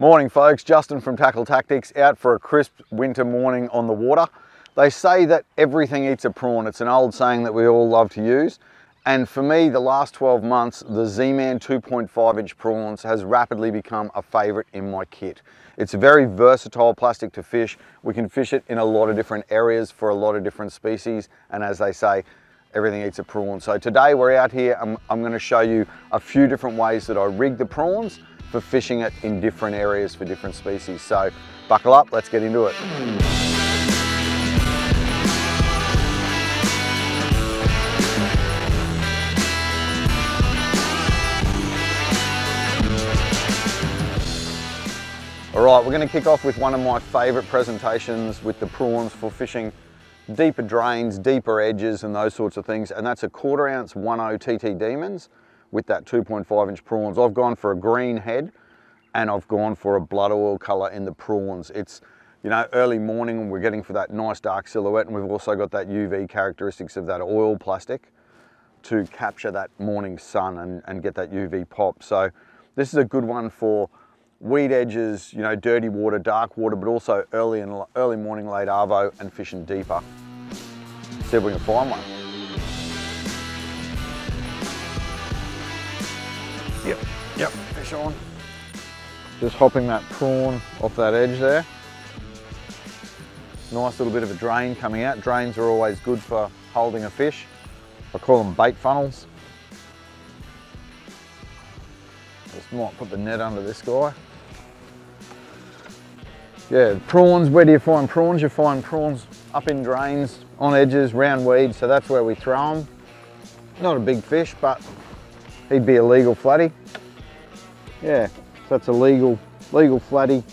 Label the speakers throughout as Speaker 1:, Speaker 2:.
Speaker 1: Morning folks, Justin from Tackle Tactics out for a crisp winter morning on the water. They say that everything eats a prawn. It's an old saying that we all love to use. And for me, the last 12 months, the Z-Man 2.5 inch PrawnZ has rapidly become a favorite in my kit. It's a very versatile plastic to fish. We can fish it in a lot of different areas for a lot of different species. And as they say, everything eats a prawn. So today we're out here, I'm, I'm gonna show you a few different ways that I rig the PrawnZ for fishing it in different areas for different species. So buckle up, let's get into it. All right, we're gonna kick off with one of my favorite presentations with the PrawnZ for fishing deeper drains, deeper edges and those sorts of things. And that's a quarter ounce 10 TT DemonZ with that 2.5 inch PrawnZ. I've gone for a green head and I've gone for a blood oil color in the PrawnZ. It's, you know, early morning and we're getting for that nice dark silhouette and we've also got that UV characteristics of that oil plastic to capture that morning sun and, and get that UV pop. So this is a good one for weed edges, you know, dirty water, dark water, but also early and early morning, late arvo and fishing deeper. See if we can find one. On. Just hopping that prawn off that edge there. Nice little bit of a drain coming out. Drains are always good for holding a fish. I call them bait funnels. Just might put the net under this guy. Yeah, prawns, where do you find prawns? You find prawns up in drains, on edges, round weeds, so that's where we throw them. Not a big fish, but he'd be a legal flatty. Yeah, so that's a legal, legal flatty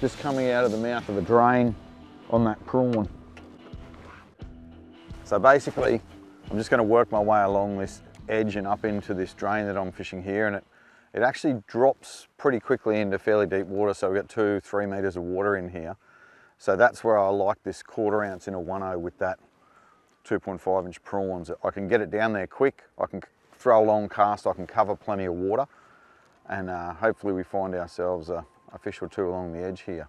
Speaker 1: just coming out of the mouth of a drain on that prawn. So basically, I'm just gonna work my way along this edge and up into this drain that I'm fishing here and it, it actually drops pretty quickly into fairly deep water. So we've got two, three meters of water in here. So that's where I like this quarter ounce in a 1.0 with that 2.5 inch PrawnZ. I can get it down there quick. I can throw a long cast. I can cover plenty of water and uh, hopefully we find ourselves a, a fish or two along the edge here.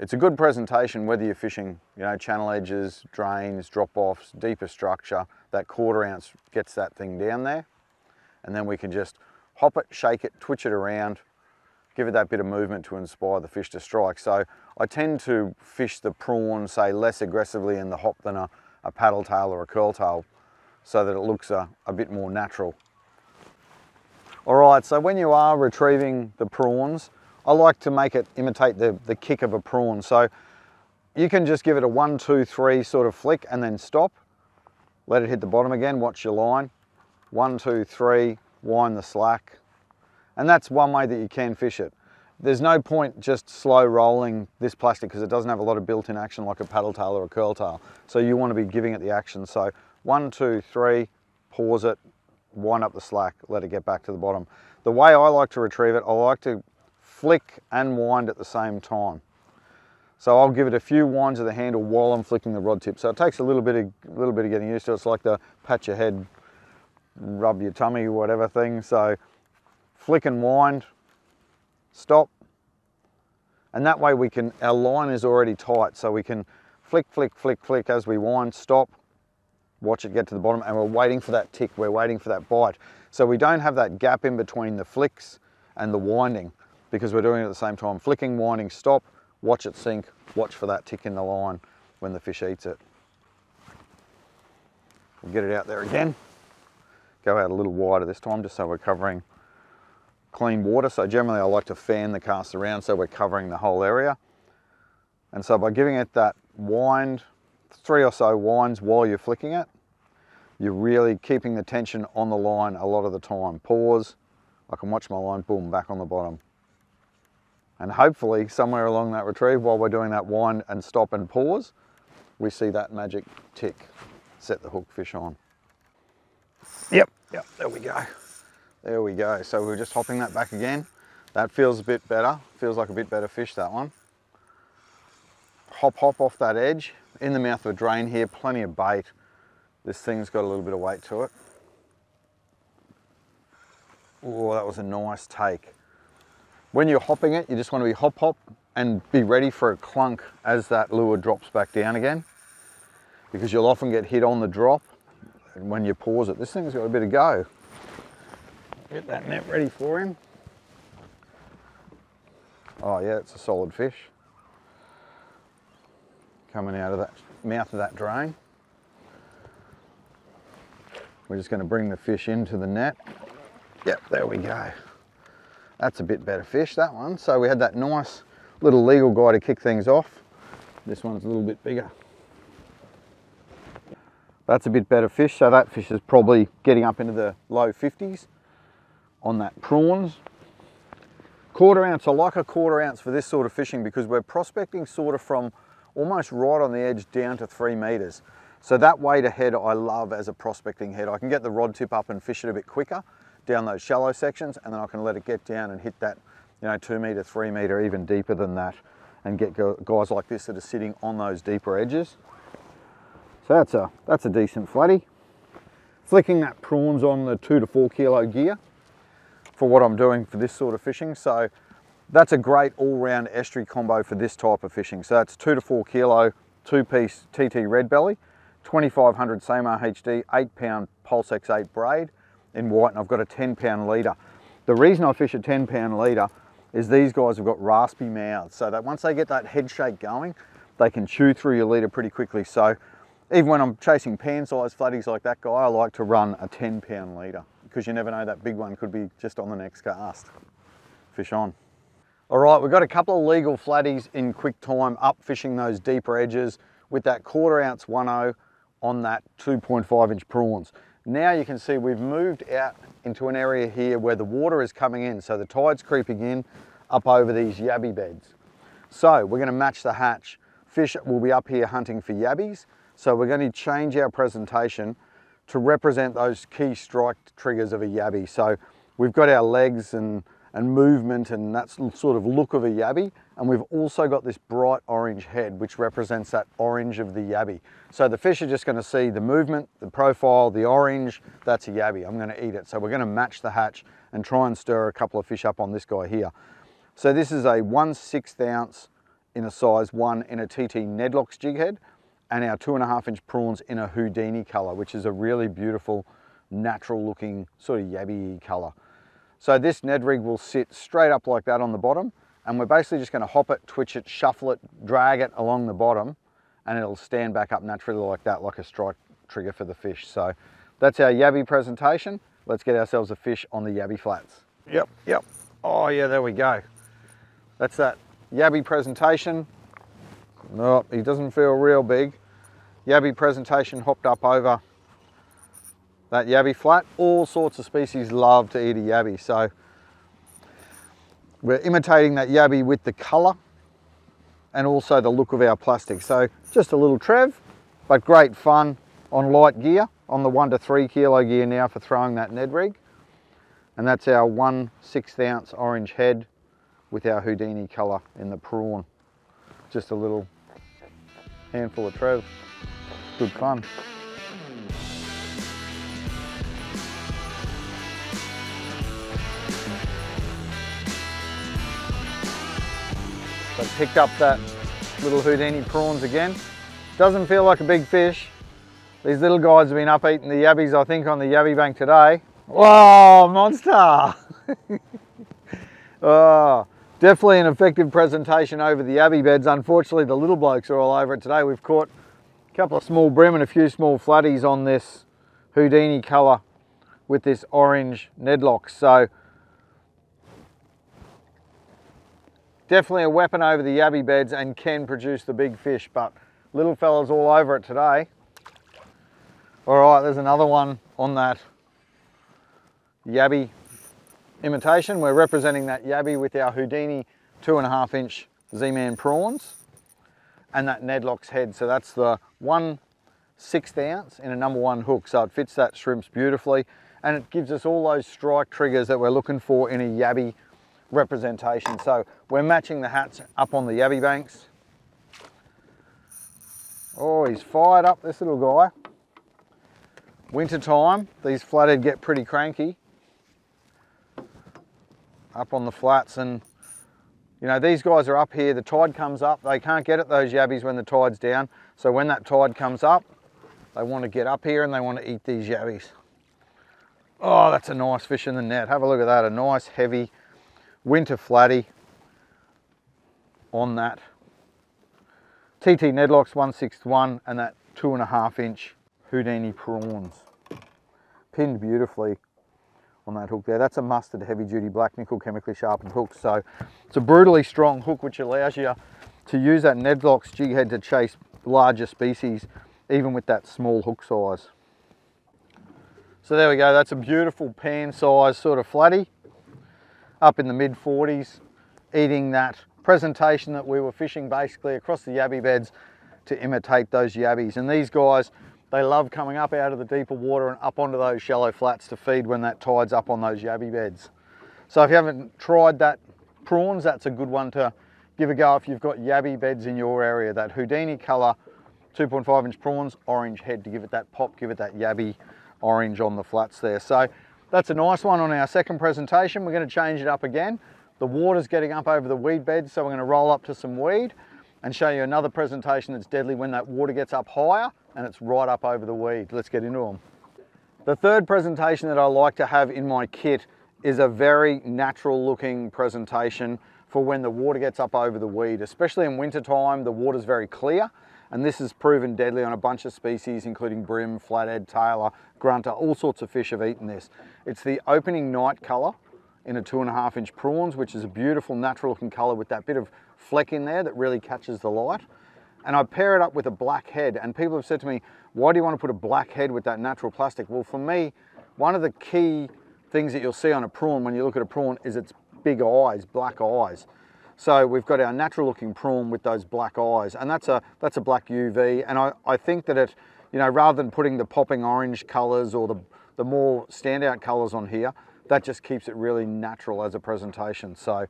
Speaker 1: It's a good presentation whether you're fishing, you know, channel edges, drains, drop-offs, deeper structure. That quarter ounce gets that thing down there. And then we can just hop it, shake it, twitch it around, give it that bit of movement to inspire the fish to strike. So I tend to fish the prawn, say, less aggressively in the hop than a, a paddle tail or a curl tail so that it looks a, a bit more natural. All right, so when you are retrieving the PrawnZ, I like to make it imitate the, the kick of a prawn. So you can just give it a one, two, three sort of flick and then stop. Let it hit the bottom again, watch your line. One, two, three, wind the slack. And that's one way that you can fish it. There's no point just slow rolling this plastic because it doesn't have a lot of built-in action like a paddle tail or a curl tail. So you want to be giving it the action. So one, two, three, pause it, wind up the slack, let it get back to the bottom. The way I like to retrieve it, I like to flick and wind at the same time. So I'll give it a few winds of the handle while I'm flicking the rod tip. So it takes a little bit of, little bit of getting used to. It's like the pat your head, rub your tummy, whatever thing. So flick and wind, stop. And that way we can, our line is already tight. So we can flick, flick, flick, flick as we wind, stop, watch it get to the bottom and we're waiting for that tick, we're waiting for that bite. So we don't have that gap in between the flicks and the winding because we're doing it at the same time. Flicking, winding, stop, watch it sink, watch for that tick in the line when the fish eats it. We'll get it out there again. Go out a little wider this time just so we're covering clean water. So generally I like to fan the cast around so we're covering the whole area. And so by giving it that wind, three or so winds while you're flicking it, you're really keeping the tension on the line a lot of the time. Pause, I can watch my line, boom, back on the bottom. And hopefully somewhere along that retrieve while we're doing that wind and stop and pause, we see that magic tick, set the hook fish on. Yep, yep, there we go. There we go. So we're just hopping that back again. That feels a bit better. Feels like a bit better fish, that one. Hop, hop off that edge. In the mouth of a drain here, plenty of bait. This thing's got a little bit of weight to it. Oh, that was a nice take. When you're hopping it, you just want to be hop hop and be ready for a clunk as that lure drops back down again because you'll often get hit on the drop and when you pause it. This thing's got a bit of go. Get that net ready for him. Oh yeah, it's a solid fish. Coming out of that mouth of that drain. We're just going to bring the fish into the net. Yep, there we go. That's a bit better fish, that one. So we had that nice little legal guy to kick things off. This one's a little bit bigger. That's a bit better fish, so that fish is probably getting up into the low 50s on that PrawnZ. Quarter ounce, I like a quarter ounce for this sort of fishing because we're prospecting sort of from almost right on the edge down to three meters. So that weight ahead I love as a prospecting head. I can get the rod tip up and fish it a bit quicker down those shallow sections and then I can let it get down and hit that, you know, two meter, three meter, even deeper than that and get guys like this that are sitting on those deeper edges. So that's a, that's a decent flatty. Flicking that PrawnZ on the two to four kilo gear for what I'm doing for this sort of fishing. So that's a great all-round estuary combo for this type of fishing. So that's two to four kilo, two piece TT red belly, 2500 Ceymar HD, eight pound Pulse X8 braid in white, and I've got a 10 pound leader. The reason I fish a 10 pound leader is these guys have got raspy mouths, so that once they get that head shake going, they can chew through your leader pretty quickly. So even when I'm chasing pan sized flatties like that guy, I like to run a 10 pound leader because you never know that big one could be just on the next cast. Fish on. All right, we've got a couple of legal flatties in quick time up fishing those deeper edges with that quarter ounce 1.0 on that 2.5 inch PrawnZ. Now you can see we've moved out into an area here where the water is coming in. So the tide's creeping in up over these yabby beds. So we're gonna match the hatch. Fish will be up here hunting for yabbies. So we're going to change our presentation to represent those key strike triggers of a yabby. So we've got our legs and, and movement and that sort of look of a yabby. And we've also got this bright orange head, which represents that orange of the yabby. So the fish are just gonna see the movement, the profile, the orange, that's a yabby. I'm gonna eat it. So we're gonna match the hatch and try and stir a couple of fish up on this guy here. So this is a 1 6th ounce in a size one in a TT NedlockZ jig head and our two and a half inch PrawnZ in a Houdini color, which is a really beautiful, natural looking sort of yabby color. So this Ned rig will sit straight up like that on the bottom, and we're basically just gonna hop it, twitch it, shuffle it, drag it along the bottom, and it'll stand back up naturally like that, like a strike trigger for the fish. So that's our yabby presentation. Let's get ourselves a fish on the yabby flats. Yep, yep. Oh yeah, there we go. That's that yabby presentation. No, he doesn't feel real big. Yabby presentation hopped up over that yabby flat. All sorts of species love to eat a yabby. So we're imitating that yabby with the color and also the look of our plastic. So just a little trev, but great fun on light gear, on the one to three kilo gear now for throwing that Ned rig. And that's our one sixth ounce orange head with our Houdini color in the prawn. Just a little handful of trev. Good fun. Picked up that little Houdini PrawnZ again. Doesn't feel like a big fish. These little guys have been up eating the yabbies, I think, on the yabby bank today. Whoa, monster! oh, Definitely an effective presentation over the yabby beds. Unfortunately, the little blokes are all over it today. We've caught a couple of small bream and a few small flatties on this Houdini colour with this orange Nedlock. So definitely a weapon over the Yabby beds and can produce the big fish, but little fellas all over it today. All right, there's another one on that Yabby imitation. We're representing that yabby with our Houdini two and a half inch Z-Man PrawnZ and that NedlockZ head. So that's the one sixth ounce in a number one hook. So it fits that shrimps beautifully and it gives us all those strike triggers that we're looking for in a yabby representation. So we're matching the hats up on the yabby banks. Oh, he's fired up, this little guy. Winter time, these flathead get pretty cranky up on the flats and You know, these guys are up here, the tide comes up, they can't get at those yabbies when the tide's down. So when that tide comes up, they want to get up here and they want to eat these yabbies. Oh, that's a nice fish in the net. Have a look at that, a nice heavy winter flatty on that. TT NedlockZ 161 and that two and a half inch Houdini PrawnZ. Pinned beautifully on that hook there. That's a Mustad heavy duty black nickel chemically sharpened hook. So it's a brutally strong hook which allows you to use that NedlockZ jig head to chase larger species even with that small hook size. So there we go, that's a beautiful pan size sort of flatty up in the mid 40s eating that presentation that we were fishing basically across the yabby beds to imitate those yabbies. And these guys, they love coming up out of the deeper water and up onto those shallow flats to feed when that tide's up on those yabby beds. So if you haven't tried that PrawnZ, that's a good one to give a go if you've got yabby beds in your area. That Houdini colour 2.5 inch PrawnZ, orange head to give it that pop, give it that yabby orange on the flats there. So that's a nice one on our second presentation. We're going to change it up again. The water's getting up over the weed bed, so we're going to roll up to some weed and show you another presentation that's deadly when that water gets up higher and it's right up over the weed. Let's get into them. The third presentation that I like to have in my kit is a very natural looking presentation for when the water gets up over the weed, especially in winter time, the water's very clear and this has proven deadly on a bunch of species including bream, flathead, tailor, grunter, all sorts of fish have eaten this. It's the opening night colour in a two and a half inch PrawnZ, which is a beautiful natural looking color with that bit of fleck in there that really catches the light. And I pair it up with a black head and people have said to me, why do you want to put a black head with that natural plastic? Well, for me, one of the key things that you'll see on a prawn when you look at a prawn is its big eyes, black eyes. So we've got our natural looking prawn with those black eyes and that's a, that's a black UV. And I, I think that it, you know, rather than putting the popping orange colors or the, the more standout colors on here, that just keeps it really natural as a presentation. So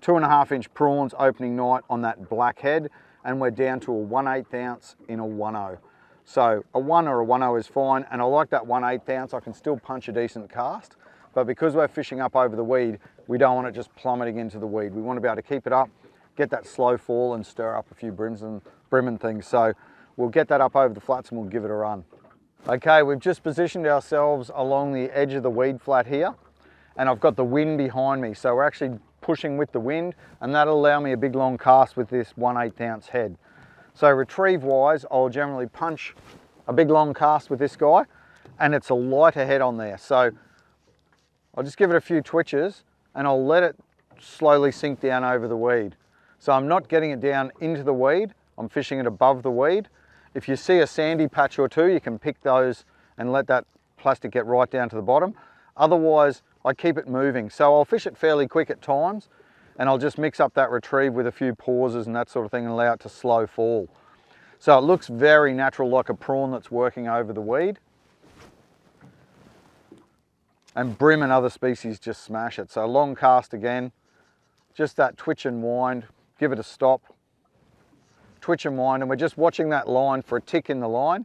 Speaker 1: two and a half inch PrawnZ opening night on that black head and we're down to a 1 8 ounce in a 1.0. 0. So a 1 or a 1.0 0 is fine and I like that 1 8 ounce, I can still punch a decent cast. But because we're fishing up over the weed, we don't want it just plummeting into the weed. We want to be able to keep it up, get that slow fall and stir up a few breams and, bream and things. So we'll get that up over the flats and we'll give it a run. Okay, we've just positioned ourselves along the edge of the weed flat here and I've got the wind behind me. So we're actually pushing with the wind and that'll allow me a big long cast with this 1 8 ounce head. So retrieve wise, I'll generally punch a big long cast with this guy and it's a lighter head on there. So I'll just give it a few twitches and I'll let it slowly sink down over the weed. So I'm not getting it down into the weed, I'm fishing it above the weed. If you see a sandy patch or two, you can pick those and let that plastic get right down to the bottom. Otherwise, I keep it moving. So I'll fish it fairly quick at times and I'll just mix up that retrieve with a few pauses and that sort of thing and allow it to slow fall. So it looks very natural like a prawn that's working over the weed. And bream and other species just smash it. So long cast again, just that twitch and wind, give it a stop, twitch and wind, and we're just watching that line for a tick in the line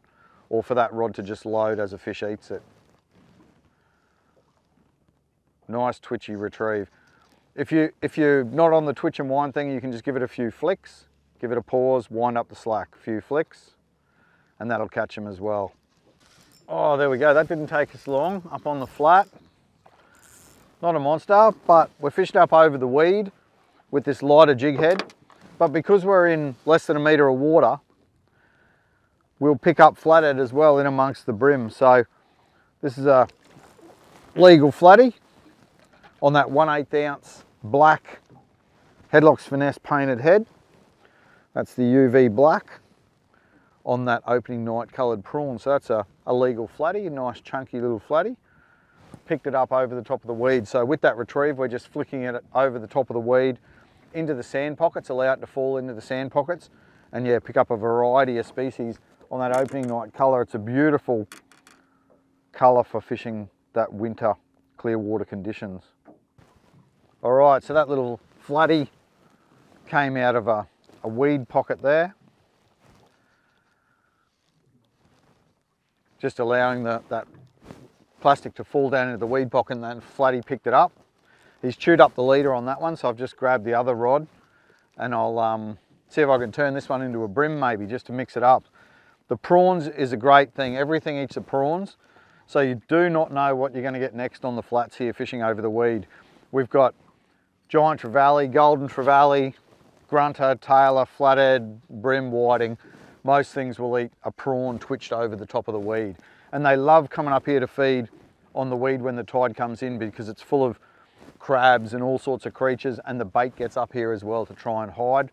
Speaker 1: or for that rod to just load as a fish eats it. Nice twitchy retrieve. If, you, if you're not on the twitch and wind thing, you can just give it a few flicks, give it a pause, wind up the slack, a few flicks, and that'll catch them as well. Oh, there we go. That didn't take us long up on the flat. Not a monster, but we're fished up over the weed with this lighter jig head. But because we're in less than a metre of water, we'll pick up flathead as well in amongst the bream. So this is a legal flatty on that 1 8 ounce black HeadlockZ Finesse painted head. That's the UV black on that opening night coloured prawn. So that's a, a legal flatty, a nice chunky little flatty. Picked it up over the top of the weed. So with that retrieve, we're just flicking it over the top of the weed into the sand pockets, allow it to fall into the sand pockets. And yeah, pick up a variety of species on that opening night colour. It's a beautiful colour for fishing that winter clear water conditions. All right, so that little flatty came out of a, a weed pocket there. Just allowing the, that plastic to fall down into the weed pocket and then flatty picked it up. He's chewed up the leader on that one, so I've just grabbed the other rod and I'll um, see if I can turn this one into a bream maybe, just to mix it up. The PrawnZ is a great thing. Everything eats the PrawnZ. So you do not know what you're going to get next on the flats here fishing over the weed. We've got giant trevally, golden trevally, grunter, tailor, flathead, bream, whiting. Most things will eat a prawn twitched over the top of the weed. And they love coming up here to feed on the weed when the tide comes in because it's full of crabs and all sorts of creatures and the bait gets up here as well to try and hide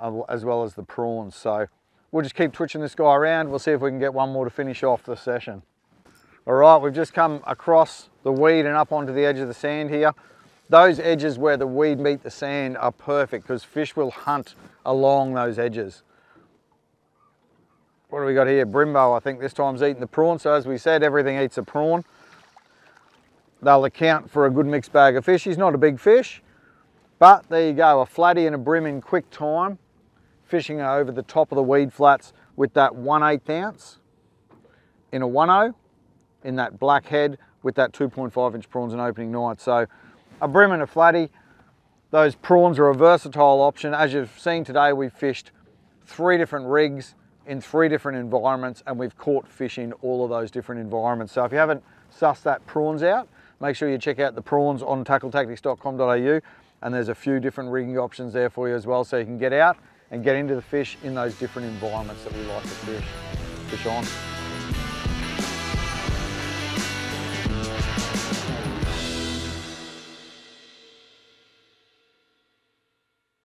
Speaker 1: uh, as well as the prawns. So we'll just keep twitching this guy around. We'll see if we can get one more to finish off the session. All right, we've just come across the weed and up onto the edge of the sand here. Those edges where the weed meet the sand are perfect because fish will hunt along those edges. What do we got here? Brembo, I think this time's eating the prawn. So as we said, everything eats a prawn. They'll account for a good mixed bag of fish. He's not a big fish, but there you go, a flatty and a bream in quick time, fishing over the top of the weed flats with that 1 8 ounce in a 1 in that black head with that 2.5 inch PrawnZ and opening night. So a bream and a flatty, those PrawnZ are a versatile option. As you've seen today, we've fished three different rigs in three different environments and we've caught fish in all of those different environments. So if you haven't sussed that PrawnZ out, make sure you check out the PrawnZ on tackletactics.com.au and there's a few different rigging options there for you as well so you can get out and get into the fish in those different environments that we like to fish, fish on.